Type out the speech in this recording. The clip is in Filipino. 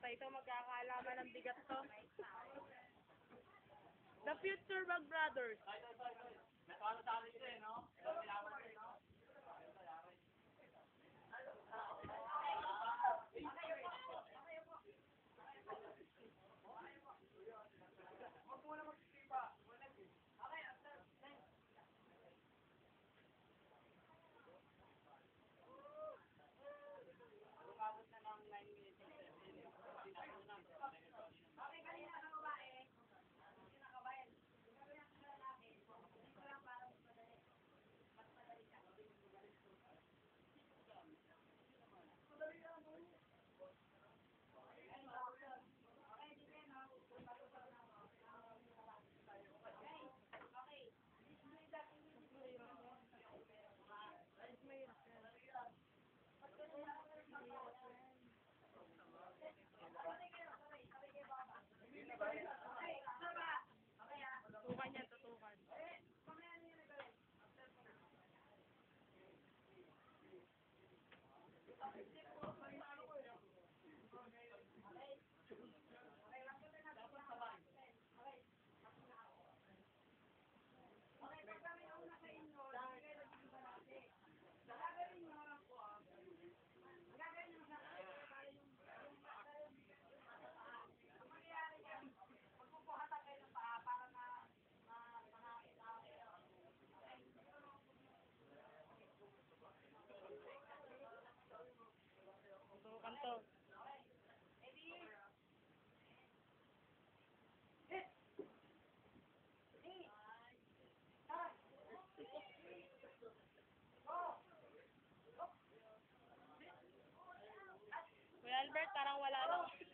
Patay to, magkakaalaman ng bigat to. The Future Bag Brothers. Albert, parang wala lang.